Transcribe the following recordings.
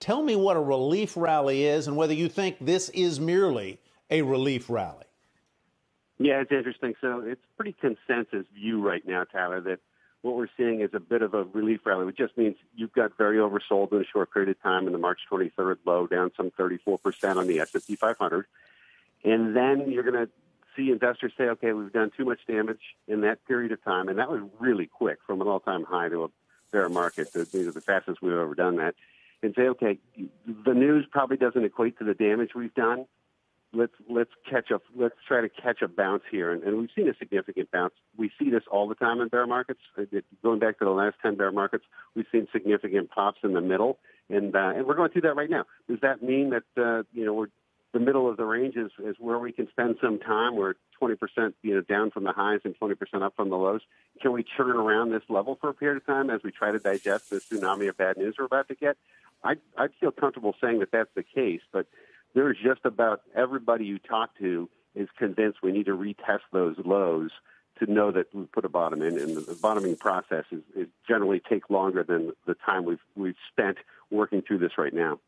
Tell me what a relief rally is and whether you think this is merely a relief rally. Yeah, it's interesting. So it's pretty consensus view right now, Tyler, that what we're seeing is a bit of a relief rally, which just means you've got very oversold in a short period of time in the March 23rd low, down some 34% on the S&P 500. And then you're going to see investors say, okay, we've done too much damage in that period of time. And that was really quick from an all-time high to a bear market, the, the fastest we've ever done that. And say, okay, the news probably doesn't equate to the damage we've done let's let's catch a let's try to catch a bounce here, and, and we've seen a significant bounce. We see this all the time in bear markets. Going back to the last ten bear markets, we've seen significant pops in the middle, and uh, and we're going through that right now. Does that mean that uh, you know we're the middle of the range is, is where we can spend some time. We're 20% you know down from the highs and 20% up from the lows. Can we churn around this level for a period of time as we try to digest this tsunami of bad news we're about to get? I I feel comfortable saying that that's the case, but there's just about everybody you talk to is convinced we need to retest those lows to know that we put a bottom in, and the bottoming process is, is generally take longer than the time we've we've spent working through this right now.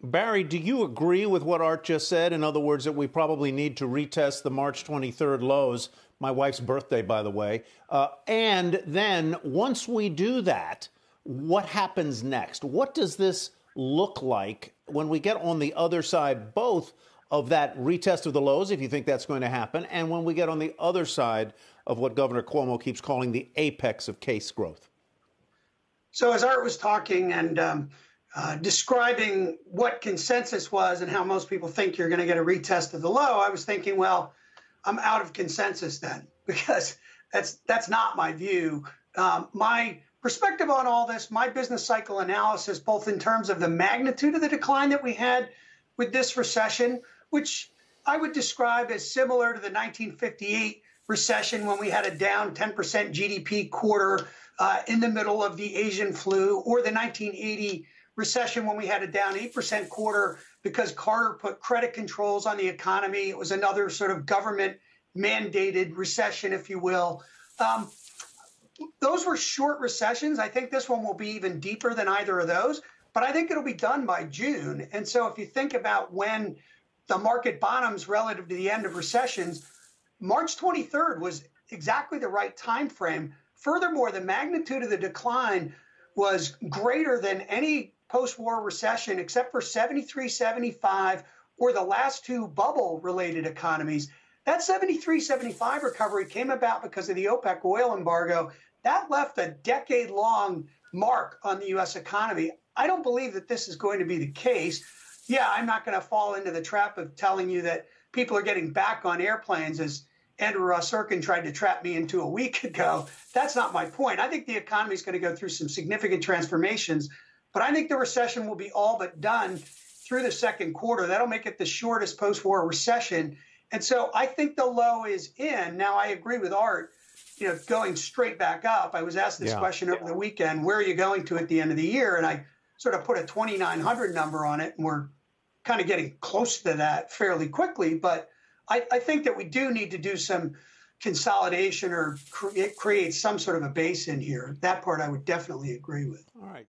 Barry, do you agree with what Art just said? In other words, that we probably need to retest the March 23rd lows, my wife's birthday, by the way. Uh, and then once we do that, what happens next? What does this look like when we get on the other side, both of that retest of the lows, if you think that's going to happen, and when we get on the other side of what Governor Cuomo keeps calling the apex of case growth? So, as Art was talking and um, uh, describing what consensus was and how most people think you're going to get a retest of the low, I was thinking, well, I'm out of consensus then because that's that's not my view. Um, my perspective on all this, my business cycle analysis, both in terms of the magnitude of the decline that we had with this recession, which I would describe as similar to the 1958 recession when we had a down 10% GDP quarter uh, in the middle of the Asian flu, or the 1980 recession when we had a down 8% quarter because Carter put credit controls on the economy. It was another sort of government mandated recession, if you will. Um, those were short recessions. I think this one will be even deeper than either of those, but I think it'll be done by June. And so if you think about when the market bottoms relative to the end of recessions, March 23rd was exactly the right time frame. Furthermore, the magnitude of the decline was greater than any post-war recession except for 73, 75 or the last two bubble related economies. That 73, 75 recovery came about because of the OPEC oil embargo that left a decade long mark on the US economy. I don't believe that this is going to be the case. Yeah, I'm not going to fall into the trap of telling you that people are getting back on airplanes as Andrew Ross tried to trap me into a week ago. That's not my point. I think the economy is going to go through some significant transformations, but I think the recession will be all but done through the second quarter. That'll make it the shortest post war recession. And so I think the low is in. Now, I agree with Art you know, going straight back up. I was asked this yeah. question over the weekend: Where are you going to at the end of the year? And I sort of put a 2,900 number on it, and we're kind of getting close to that fairly quickly. But I, I think that we do need to do some consolidation or create, create some sort of a base in here. That part I would definitely agree with. All right.